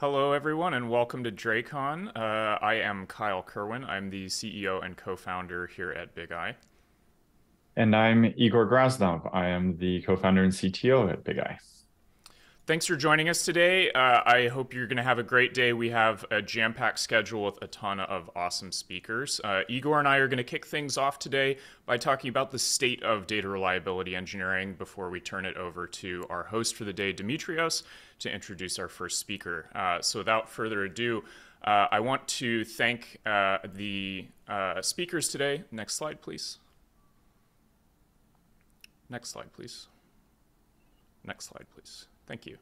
Hello, everyone, and welcome to DRECon. Uh, I am Kyle Kirwan. I'm the CEO and co-founder here at Bigeye. And I'm Igor Gryaznov. I am the co-founder and CTO at Bigeye. Thanks for joining us today. Uh, I hope you're going to have a great day. We have a jam packed schedule with a ton of awesome speakers. Uh, Igor and I are going to kick things off today by talking about the state of data reliability engineering before we turn it over to our host for the day, Demetrios, to introduce our first speaker. Uh, so, without further ado, uh, I want to thank uh, the uh, speakers today. Next slide, please. Next slide, please. Next slide, please. Thank you.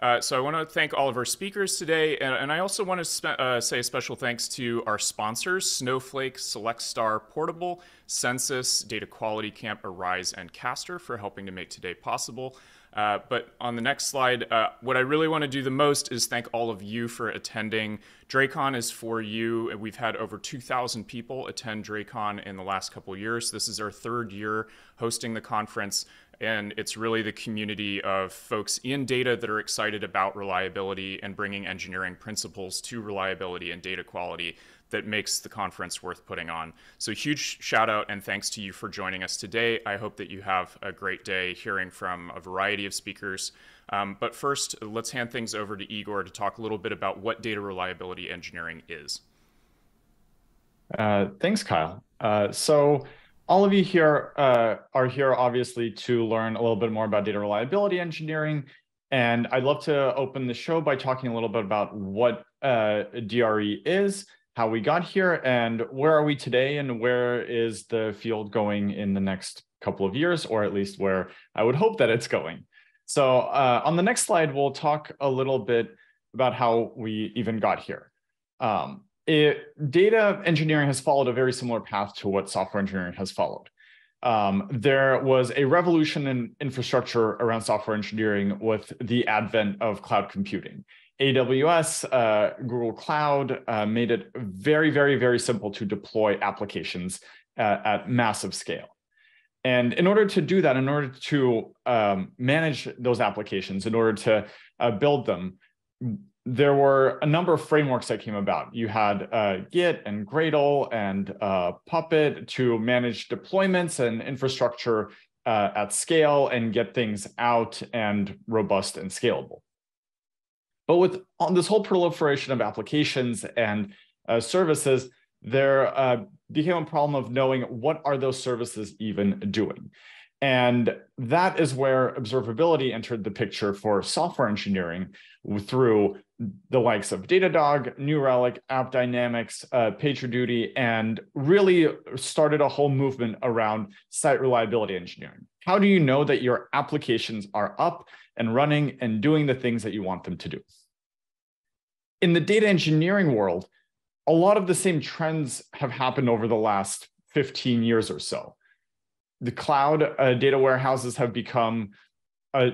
Uh, so I want to thank all of our speakers today, and, and I also want to uh, say a special thanks to our sponsors, Snowflake, SelectStar Portable, Census, Data Quality Camp, Arize, and Castor for helping to make today possible. Uh, but on the next slide, uh, what I really want to do the most is thank all of you for attending. DRECon is for you. We've had over 2,000 people attend DRECon in the last couple years. This is our third year hosting the conference. And it's really the community of folks in data that are excited about reliability and bringing engineering principles to reliability and data quality that makes the conference worth putting on. So, huge shout out and thanks to you for joining us today. I hope that you have a great day hearing from a variety of speakers. Um, but first, let's hand things over to Igor to talk a little bit about what data reliability engineering is. Uh, thanks, Kyle. Uh, so, all of you here uh, are here obviously to learn a little bit more about data reliability engineering. And I'd love to open the show by talking a little bit about what uh, DRE is, how we got here, and where are we today, and where is the field going in the next couple of years, or at least where I would hope that it's going. So uh, on the next slide, we'll talk a little bit about how we even got here. Um, it, data engineering has followed a very similar path to what software engineering has followed. Um, there was a revolution in infrastructure around software engineering with the advent of cloud computing. AWS, uh, Google Cloud uh, made it very, very, very simple to deploy applications uh, at massive scale. And in order to do that, in order to um, manage those applications, in order to uh, build them, there were a number of frameworks that came about. You had uh, Git and Gradle and uh, Puppet to manage deployments and infrastructure uh, at scale and get things out and robust and scalable. But with this whole proliferation of applications and uh, services, there uh, became a problem of knowing what are those services even doing. And that is where observability entered the picture for software engineering through the likes of Datadog, New Relic, AppDynamics, uh, PagerDuty, and really started a whole movement around site reliability engineering. How do you know that your applications are up and running and doing the things that you want them to do? In the data engineering world, a lot of the same trends have happened over the last 15 years or so. The cloud uh, data warehouses have become a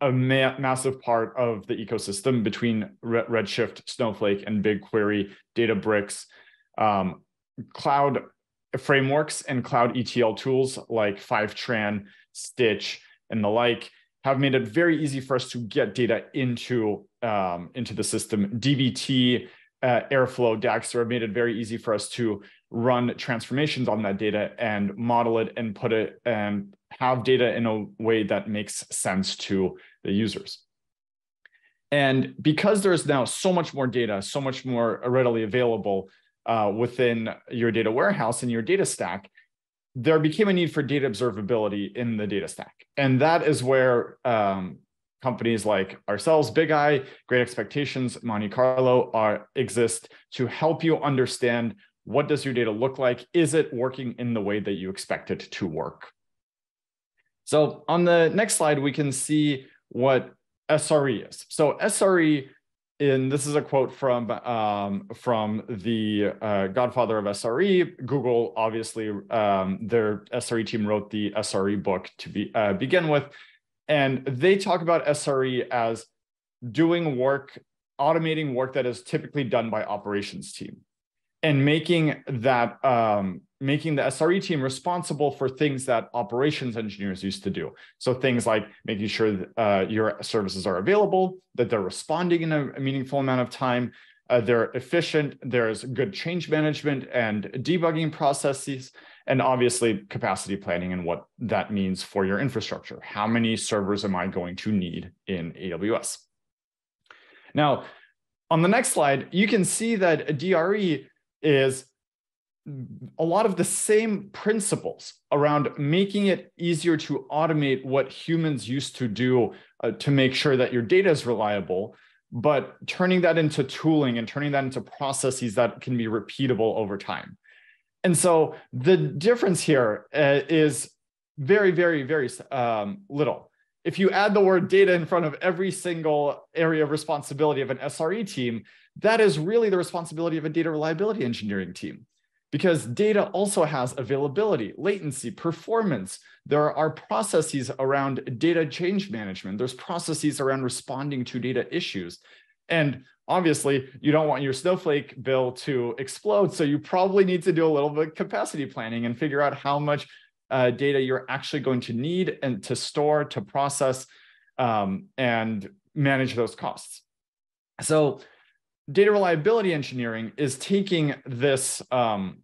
a ma- massive part of the ecosystem between Redshift, Snowflake, and BigQuery, Databricks, um, cloud frameworks and cloud ETL tools like Fivetran, Stitch, and the like have made it very easy for us to get data into um, into the system. DBT, uh, Airflow, Dagster have made it very easy for us to run transformations on that data and model it and put it and have data in a way that makes sense to the users. And because there's now so much more data, so much more readily available uh, within your data warehouse and your data stack, there became a need for data observability in the data stack. And that is where um, companies like ourselves, Bigeye, Great Expectations, Monte Carlo are exist to help you understand what does your data look like? Is it working in the way that you expect it to work? So on the next slide, we can see what SRE is. So SRE, and this is a quote from um, from the uh, godfather of SRE. Google, obviously, um, their SRE team wrote the SRE book to be, uh, begin with, and they talk about SRE as doing work, automating work that is typically done by operations team and making that um, making the SRE team responsible for things that operations engineers used to do. So things like making sure that uh, your services are available, that they're responding in a, meaningful amount of time, uh, they're efficient, there's good change management and debugging processes, and obviously capacity planning and what that means for your infrastructure. How many servers am I going to need in AWS? Now, on the next slide, you can see that DRE is a lot of the same principles around making it easier to automate what humans used to do uh, to make sure that your data is reliable, but turning that into tooling and turning that into processes that can be repeatable over time. And so the difference here uh, is very, very, very um, little. If you add the word data in front of every single area of responsibility of an SRE team, that is really the responsibility of a data reliability engineering team because data also has availability, latency, performance. There are processes around data change management. There's processes around responding to data issues. And obviously, you don't want your Snowflake bill to explode. So you probably need to do a little bit of capacity planning and figure out how much uh, data you're actually going to need and to store, to process, um, and manage those costs. So data reliability engineering is taking this um,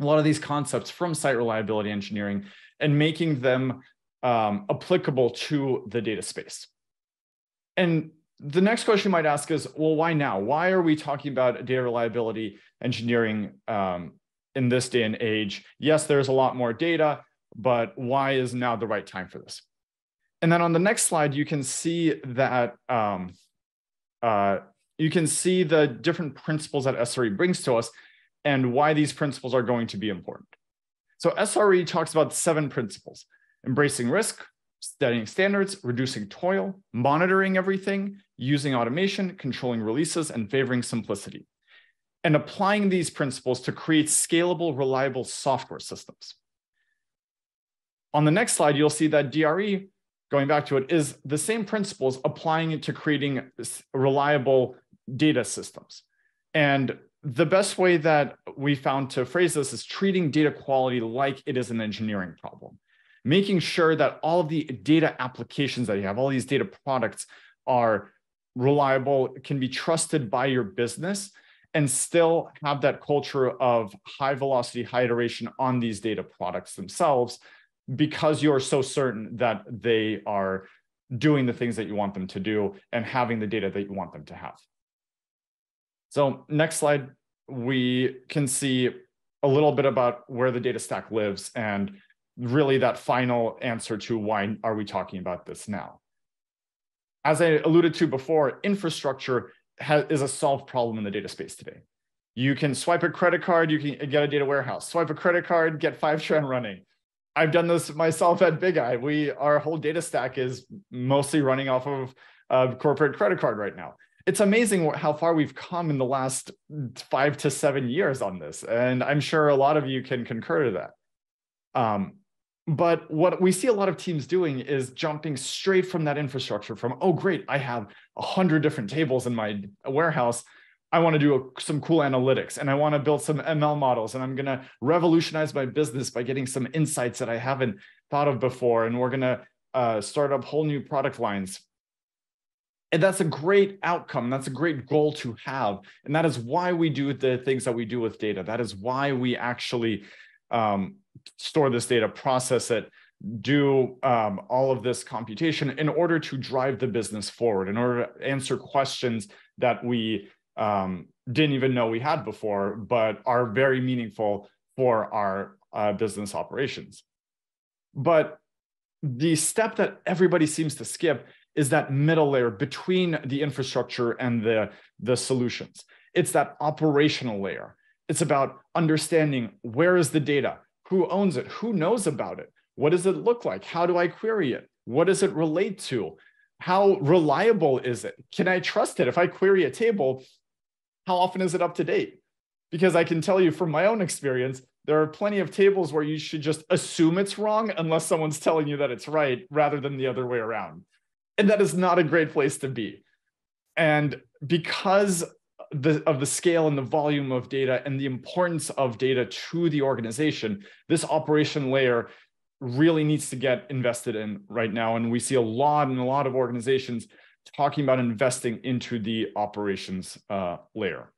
a lot of these concepts from site reliability engineering and making them um, applicable to the data space. And the next question you might ask is, well, why now? Why are we talking about data reliability engineering um, in this day and age? Yes, there's a lot more data, but why is now the right time for this? And then on the next slide, you can see that um, uh, you can see the different principles that SRE brings to us and why these principles are going to be important. So SRE talks about seven principles, embracing risk, setting standards, reducing toil, monitoring everything, using automation, controlling releases, and favoring simplicity, and applying these principles to create scalable, reliable software systems. On the next slide, you'll see that DRE, going back to it, is the same principles applying it to creating reliable data systems. And the best way that we found to phrase this is treating data quality like it is an engineering problem, making sure that all of the data applications that you have, all these data products are reliable, can be trusted by your business, and still have that culture of high velocity, high iteration on these data products themselves because you're so certain that they are doing the things that you want them to do and having the data that you want them to have. So next slide, we can see a little bit about where the data stack lives and really that final answer to why are we talking about this now. As I alluded to before, infrastructure has, is a solved problem in the data space today. You can swipe a credit card, you can get a data warehouse. Swipe a credit card, get Fivetran running. I've done this myself at Bigeye. We our whole data stack is mostly running off of a corporate credit card right now it's amazing how far we've come in the last five to seven years on this. And I'm sure a lot of you can concur to that. Um, but what we see a lot of teams doing is jumping straight from that infrastructure from, oh, great, I have a hundred different tables in my warehouse. I want to do a, some cool analytics and I want to build some ML models and I'm going to revolutionize my business by getting some insights that I haven't thought of before. And we're going to uh, start up whole new product lines and that's a great outcome. That's a great goal to have. And that is why we do the things that we do with data. That is why we actually um, store this data, process it, do um, all of this computation in order to drive the business forward, in order to answer questions that we um, didn't even know we had before, but are very meaningful for our uh, business operations. But the step that everybody seems to skip is that middle layer between the infrastructure and the, the solutions. It's that operational layer. It's about understanding where is the data, who owns it, who knows about it, what does it look like, how do I query it, what does it relate to, how reliable is it, can I trust it? If I query a table, how often is it up to date? Because I can tell you from my own experience, there are plenty of tables where you should just assume it's wrong unless someone's telling you that it's right rather than the other way around and that is not a great place to be and because the of the scale and the volume of data and the importance of data to the organization, this operation layer really needs to get invested in right now. And we see a lot and a lot of organizations talking about investing into the operations uh, layer.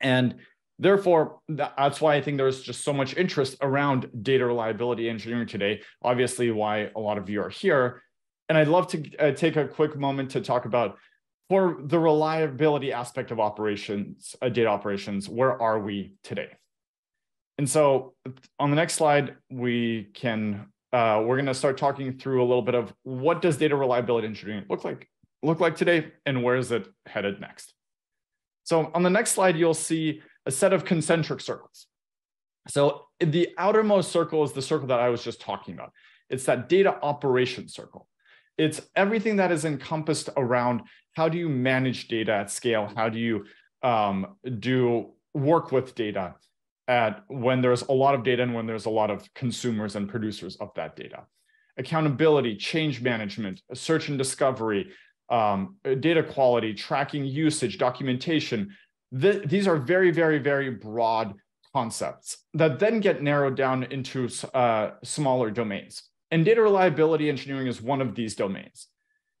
And therefore, that's why I think there's just so much interest around data reliability engineering today. Obviously, why a lot of you are here. And I'd love to uh, take a quick moment to talk about for the reliability aspect of operations, uh, data operations, where are we today? And so on the next slide, we can, uh, we're gonna start talking through a little bit of what does data reliability engineering look like, look like today and where is it headed next? So on the next slide, you'll see a set of concentric circles. So the outermost circle is the circle that I was just talking about. It's that data operation circle. It's everything that is encompassed around how do you manage data at scale? How do you um, do work with data at when there's a lot of data and when there's a lot of consumers and producers of that data? Accountability, change management, search and discovery, um, data quality, tracking usage, documentation. Th these are very, very, very broad concepts that then get narrowed down into uh, smaller domains. And data reliability engineering is one of these domains.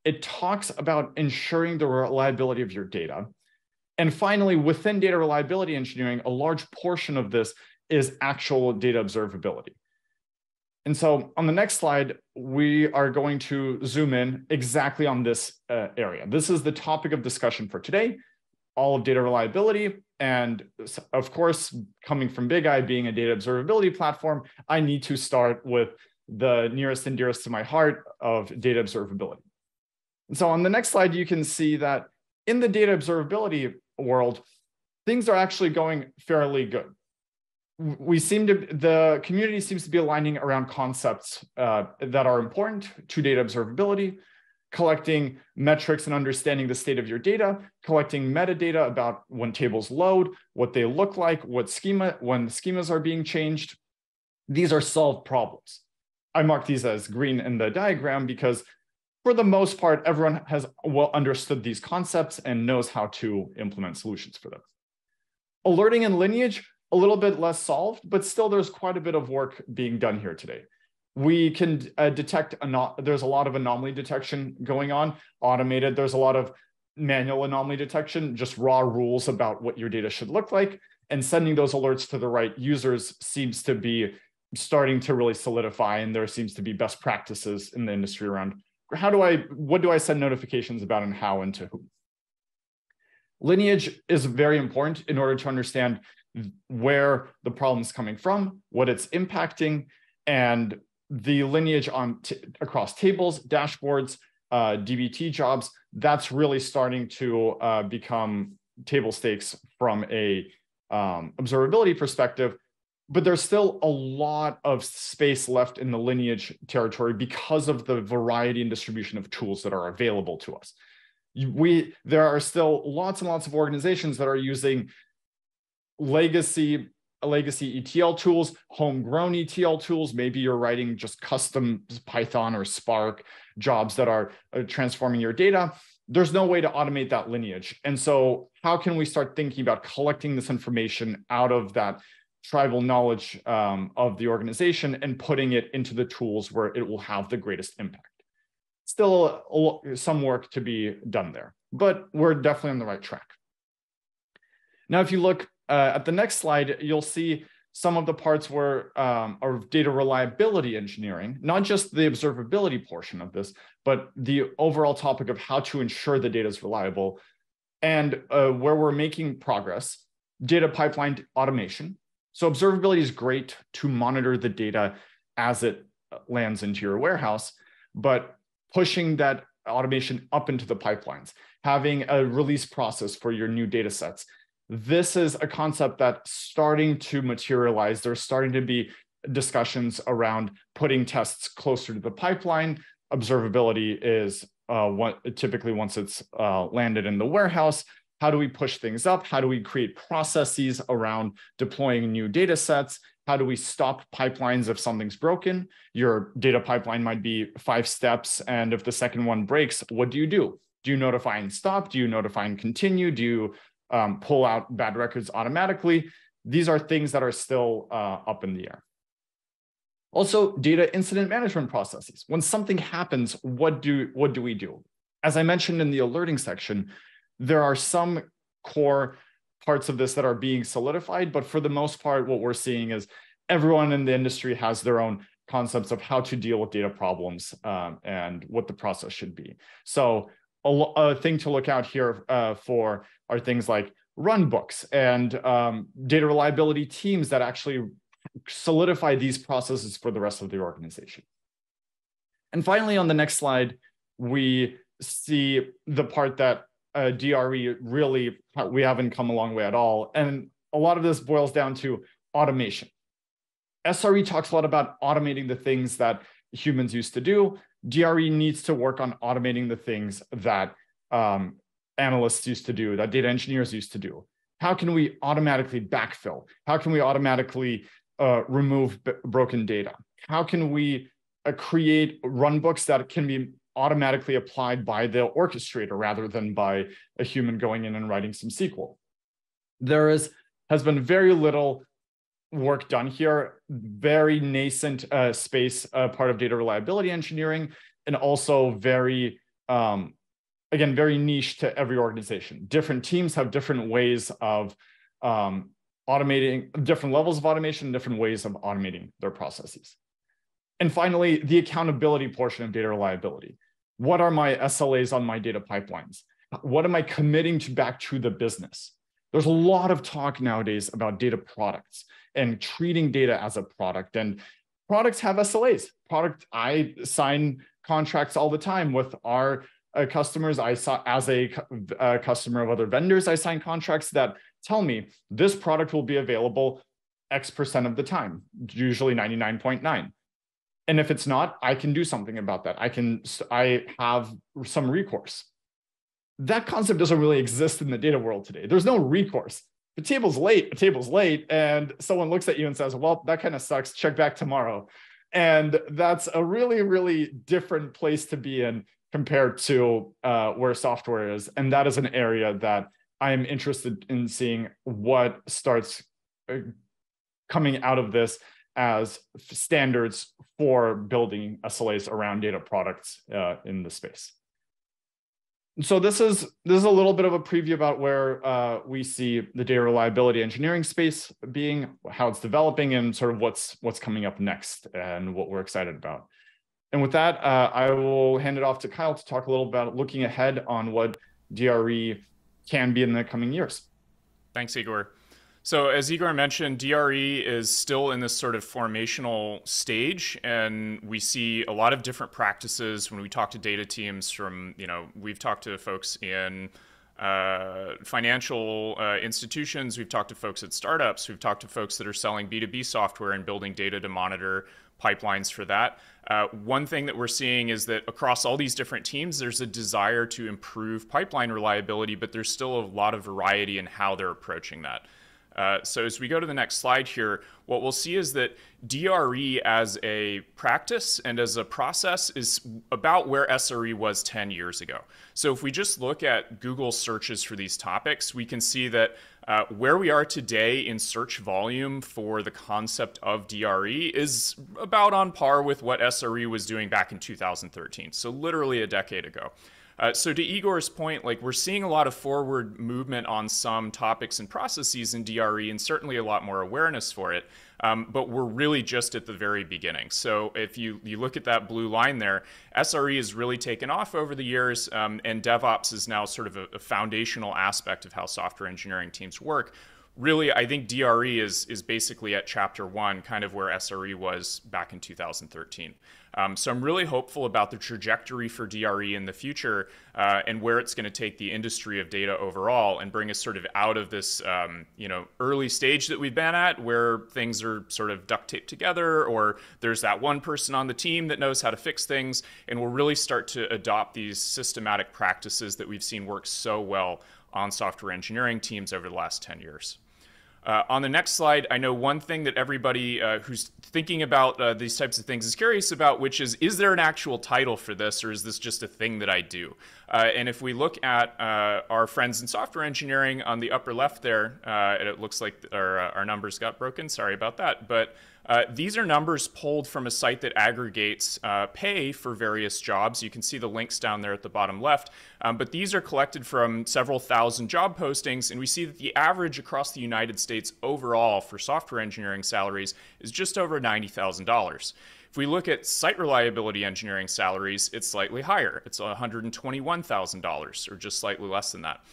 It talks about ensuring the reliability of your data. And finally, within data reliability engineering, a large portion of this is actual data observability. And so on the next slide, we are going to zoom in exactly on this uh, area. This is the topic of discussion for today, all of data reliability. And of course, coming from Bigeye being a data observability platform, I need to start with the nearest and dearest to my heart of data observability. And so on the next slide, you can see that in the data observability world, things are actually going fairly good. We seem to, the community seems to be aligning around concepts uh, that are important to data observability, collecting metrics and understanding the state of your data, collecting metadata about when tables load, what they look like, what schema, when schemas are being changed. These are solved problems. I mark these as green in the diagram because for the most part, everyone has well understood these concepts and knows how to implement solutions for them. Alerting and lineage, a little bit less solved, but still there's quite a bit of work being done here today. We can uh, detect, there's a lot of anomaly detection going on, automated. There's a lot of manual anomaly detection, just raw rules about what your data should look like. And sending those alerts to the right users seems to be starting to really solidify and there seems to be best practices in the industry around how do I, what do I send notifications about and how and to whom? Lineage is very important in order to understand where the problem is coming from, what it's impacting, and the lineage on across tables, dashboards, uh, DBT jobs, that's really starting to uh, become table stakes from a um, observability perspective but there's still a lot of space left in the lineage territory because of the variety and distribution of tools that are available to us. We there are still lots and lots of organizations that are using legacy legacy ETL tools, homegrown ETL tools. Maybe you're writing just custom Python or Spark jobs that are uh, transforming your data. There's no way to automate that lineage. And so how can we start thinking about collecting this information out of that tribal knowledge um, of the organization and putting it into the tools where it will have the greatest impact. Still some work to be done there, but we're definitely on the right track. Now, if you look uh, at the next slide, you'll see some of the parts where um, data reliability engineering, not just the observability portion of this, but the overall topic of how to ensure the data is reliable and uh, where we're making progress, data pipeline automation, so observability is great to monitor the data as it lands into your warehouse, but pushing that automation up into the pipelines, having a release process for your new data sets. This is a concept that's starting to materialize. There's starting to be discussions around putting tests closer to the pipeline. Observability is uh, what, typically once it's uh, landed in the warehouse, how do we push things up? How do we create processes around deploying new data sets? How do we stop pipelines if something's broken? Your data pipeline might be five steps. And if the second one breaks, what do you do? Do you notify and stop? Do you notify and continue? Do you um, pull out bad records automatically. These are things that are still uh, up in the air. Also, data incident management processes. When something happens, what do, what do we do? As I mentioned in the alerting section, there are some core parts of this that are being solidified, but for the most part, what we're seeing is everyone in the industry has their own concepts of how to deal with data problems um, and what the process should be. So a, a thing to look out here uh, for are things like run books and um, data reliability teams that actually solidify these processes for the rest of the organization. And finally, on the next slide, we see the part that uh, DRE really, we haven't come a long way at all. And a lot of this boils down to automation. SRE talks a lot about automating the things that humans used to do. DRE needs to work on automating the things that um, analysts used to do, that data engineers used to do. How can we automatically backfill? How can we automatically uh, remove broken data? How can we uh, create runbooks that can be automatically applied by the orchestrator rather than by a human going in and writing some SQL? There is has been very little work done here, very nascent uh, space, uh, part of data reliability engineering, and also very, um, again, very niche to every organization. Different teams have different ways of um, automating, different levels of automation, different ways of automating their processes. And finally, the accountability portion of data reliability. What are my SLAs on my data pipelines? What am I committing to back to the business? There's a lot of talk nowadays about data products and treating data as a product. And products have SLAs. Product, I sign contracts all the time with our uh, customers. I saw as a, uh, customer of other vendors, I sign contracts that tell me this product will be available X percent of the time, usually 99.9. And if it's not, I can do something about that. I can, I have some recourse. That concept doesn't really exist in the data world today. There's no recourse the table's late, the table's late, and someone looks at you and says, Well, that kind of sucks. Check back tomorrow. And that's a really, really different place to be in compared to uh, where software is. And that is an area that I'm interested in seeing what starts uh, coming out of this as standards for building SLAs around data products uh, in the space so this is this is a little bit of a preview about where uh, we see the data reliability engineering space being, how it's developing, and sort of what's what's coming up next and what we're excited about. And with that, uh, I will hand it off to Kyle to talk a little about looking ahead on what DRE can be in the coming years. Thanks, Igor. So, as Igor mentioned, DRE is still in this sort of formational stage, and we see a lot of different practices when we talk to data teams. From you know, we've talked to folks in uh, financial uh, institutions, we've talked to folks at startups, we've talked to folks that are selling B2B software and building data to monitor pipelines for that. Uh, one thing that we're seeing is that across all these different teams, there's a desire to improve pipeline reliability, but there's still a lot of variety in how they're approaching that. Uh, so as we go to the next slide here, what we'll see is that DRE as a practice and as a process is about where SRE was 10 years ago. So if we just look at Google searches for these topics, we can see that uh, where we are today in search volume for the concept of DRE is about on par with what SRE was doing back in 2013. So literally a decade ago. Uh, so to Igor's point, like we're seeing a lot of forward movement on some topics and processes in DRE, and certainly a lot more awareness for it. Um, but we're really just at the very beginning. So if you you look at that blue line there, SRE has really taken off over the years, um, and DevOps is now sort of a, a foundational aspect of how software engineering teams work really, I think DRE is is basically at chapter one, kind of where SRE was back in 2013. Um, so I'm really hopeful about the trajectory for DRE in the future uh, and where it's going to take the industry of data overall and bring us sort of out of this, um, you know, early stage that we've been at where things are sort of duct taped together or there's that one person on the team that knows how to fix things and we'll really start to adopt these systematic practices that we've seen work so well on software engineering teams over the last 10 years. Uh, on the next slide, I know one thing that everybody uh, who's thinking about uh, these types of things is curious about, which is, is there an actual title for this, or is this just a thing that I do? Uh, and if we look at uh, our friends in software engineering on the upper left there, uh, it looks like our, our numbers got broken. Sorry about that. But uh, these are numbers pulled from a site that aggregates uh, pay for various jobs. You can see the links down there at the bottom left. Um, but these are collected from several thousand job postings, and we see that the average across the United States overall for software engineering salaries is just over $90,000. If we look at site reliability engineering salaries, it's slightly higher. It's $121,000, or just slightly less than that.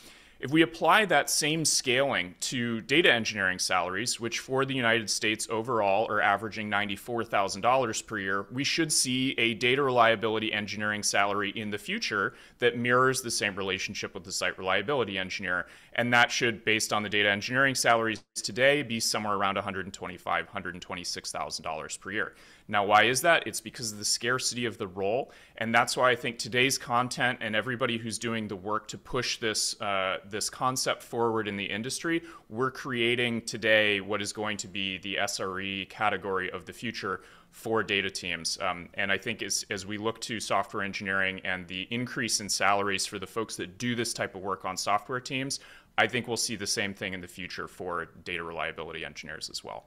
If we apply that same scaling to data engineering salaries, which for the United States overall are averaging $94,000 per year, we should see a data reliability engineering salary in the future that mirrors the same relationship with the site reliability engineer. And that should, based on the data engineering salaries today, be somewhere around $125,000, $126,000 per year. Now, why is that? It's because of the scarcity of the role, and that's why I think today's content and everybody who's doing the work to push this uh, this concept forward in the industry, we're creating today what is going to be the SRE category of the future for data teams. Um, and I think as, as we look to software engineering and the increase in salaries for the folks that do this type of work on software teams, I think we'll see the same thing in the future for data reliability engineers as well.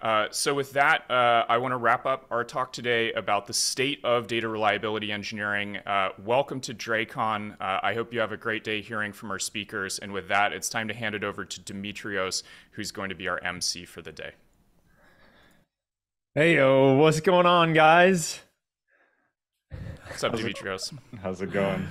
Uh, so with that, uh, I want to wrap up our talk today about the state of data reliability engineering. Uh, welcome to DRECon. Uh, I hope you have a great day hearing from our speakers. And with that, it's time to hand it over to Demetrios, who's going to be our MC for the day. Hey, yo, what's going on, guys? What's up, Demetrios? How's it going?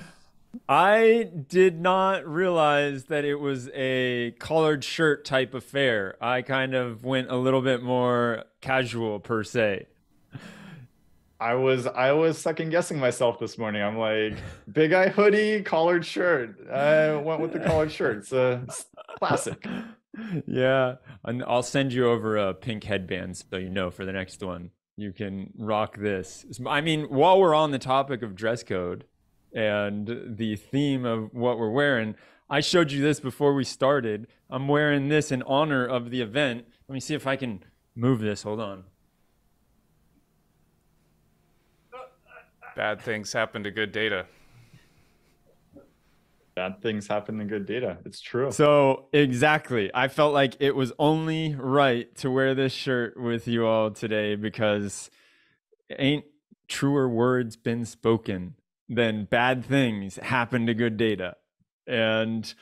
I did not realize that it was a collared shirt type affair. I kind of went a little bit more casual per se. I was I was second guessing myself this morning. I'm like, Bigeye hoodie, collared shirt. I went with the collared shirt. It's a classic. Yeah, and I'll send you over a pink headband so you know for the next one. You can rock this. I mean, while we're on the topic of dress code, and the theme of what we're wearing. I showed you this before we started. I'm wearing this in honor of the event. Let me see if I can move this. Hold on. Bad things happen to good data. Bad things happen to good data. It's true. So, exactly. I felt like it was only right to wear this shirt with you all today because ain't truer words been spoken then bad things happen to good data. And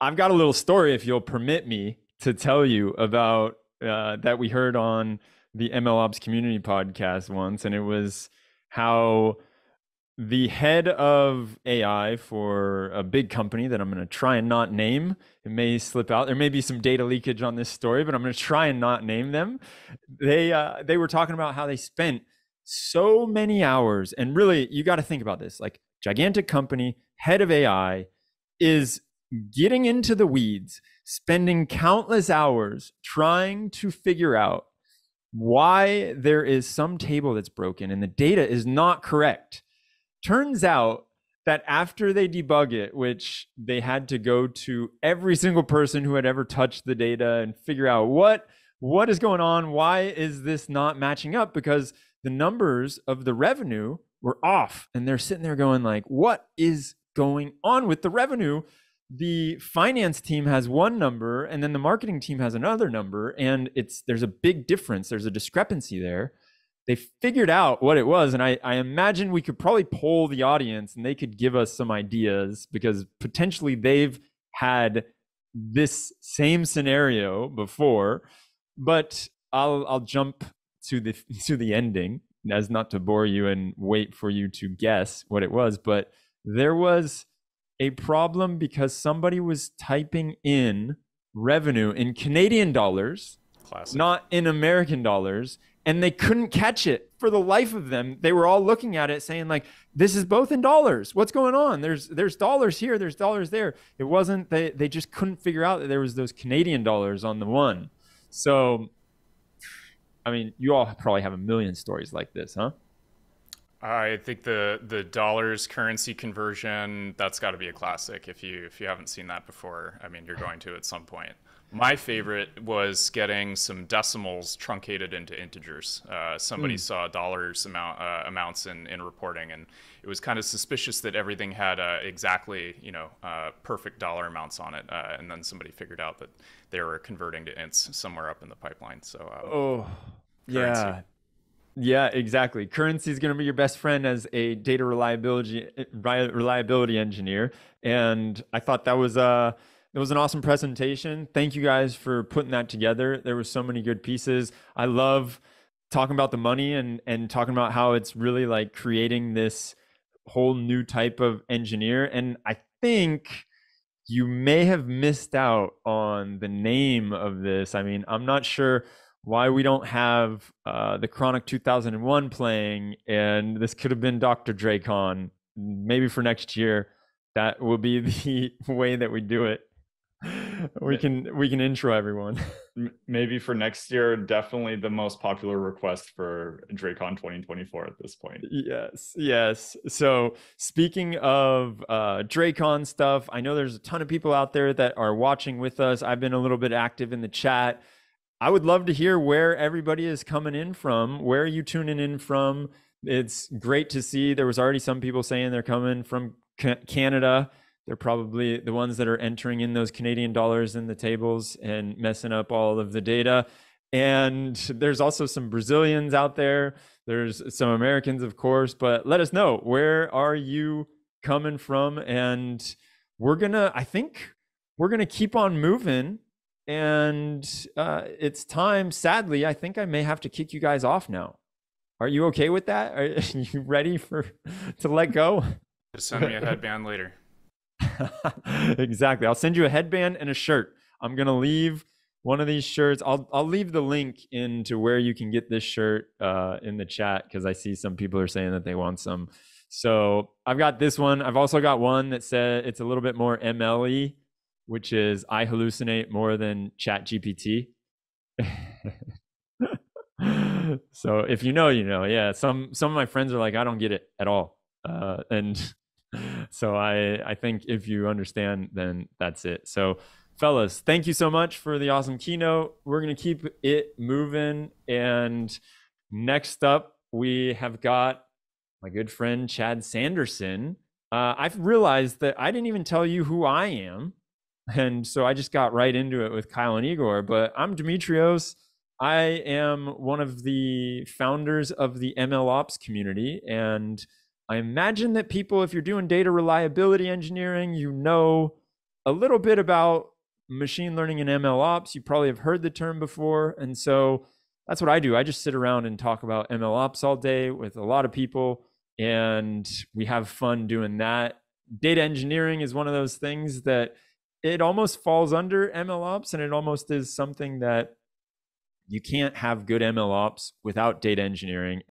I've got a little story, if you'll permit me, to tell you about uh, that we heard on the MLOps community podcast once, and it was how the head of AI for a big company that I'm going to try and not name. It may slip out. There may be some data leakage on this story, but I'm going to try and not name them. They uh, they were talking about how they spent so many hours. And really, you got to think about this like, gigantic company, head of AI is getting into the weeds, spending countless hours trying to figure out why there is some table that's broken and the data is not correct. Turns out that after they debug it, which they had to go to every single person who had ever touched the data and figure out what what is going on, why is this not matching up because the numbers of the revenue were off and they're sitting there going like what is going on with the revenue? The finance team has one number and then the marketing team has another number and it's there's a big difference. There's a discrepancy there. They figured out what it was and I, I imagine we could probably poll the audience and they could give us some ideas because potentially they've had this same scenario before. But i'll i'll jump to the to the ending. As not to bore you and wait for you to guess what it was but there was a problem because somebody was typing in revenue in Canadian dollars Classic. not in American dollars and they couldn't catch it. For the life of them they were all looking at it saying like this is both in dollars. What's going on? There's there's dollars here there's dollars there. It wasn't they they just couldn't figure out that there was those Canadian dollars on the one. So I mean, you all probably have a million stories like this, huh? I think the the dollars currency conversion that's got to be a classic. If you if you haven't seen that before, I mean, you're going to at some point. My favorite was getting some decimals truncated into integers. Uh, somebody mm. saw dollars amount uh, amounts in, in reporting, and it was kind of suspicious that everything had uh, exactly you know uh, perfect dollar amounts on it. Uh, and then somebody figured out that they were converting to ints somewhere up in the pipeline. So um, oh currency. yeah, yeah, exactly. Currency is going to be your best friend as a data reliability reliability engineer, and I thought that was a uh, it was an awesome presentation. Thank you guys for putting that together. There were so many good pieces. I love talking about the money and and talking about how it's really like creating this whole new type of engineer. And I think you may have missed out on the name of this. I mean, I'm not sure why we don't have uh, the Chronic 2001 playing, and this could have been Dr. DRECon. Maybe for next year, that will be the way that we do it. We can we can intro everyone. Maybe for next year, definitely the most popular request for DRECon 2024 at this point. Yes, yes. So speaking of uh, stuff, I know there's a ton of people out there that are watching with us. I've been a little bit active in the chat I would love to hear where everybody is coming in from. Where are you tuning in from? It's great to see. There was already some people saying they're coming from Canada. They're probably the ones that are entering in those Canadian dollars in the tables and messing up all of the data. And there's also some Brazilians out there. There's some Americans, of course, but let us know where are you coming from? And we're gonna, I think we're gonna keep on moving and uh, it's time. Sadly, I think I may have to kick you guys off now. Are you okay with that? Are you ready for to let go? Just send me a headband later. exactly. I'll send you a headband and a shirt. I'm gonna leave one of these shirts. I'll I'll leave the link into where you can get this shirt uh, in the chat because I see some people are saying that they want some. So I've got this one. I've also got one that said it's a little bit more MLE which is I hallucinate more than Chat GPT. so if you know, you know. Yeah, some some of my friends are like, I don't get it at all, uh, and so I I think if you understand, then that's it. So fellas, thank you so much for the awesome keynote. We're gonna keep it moving, and next up we have got my good friend Chad Sanderson. Uh, I've realized that I didn't even tell you who I am. And so I just got right into it with Kyle and Igor. But I'm Demetrios. I am one of the founders of the ML Ops community. And I imagine that people, if you're doing data reliability engineering, you know a little bit about machine learning and ML Ops. You probably have heard the term before. And so that's what I do. I just sit around and talk about ML Ops all day with a lot of people. And we have fun doing that. Data engineering is one of those things that it almost falls under ML ops and it almost is something that you can't have good ML ops without data engineering.